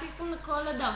תיקון לכל אדם.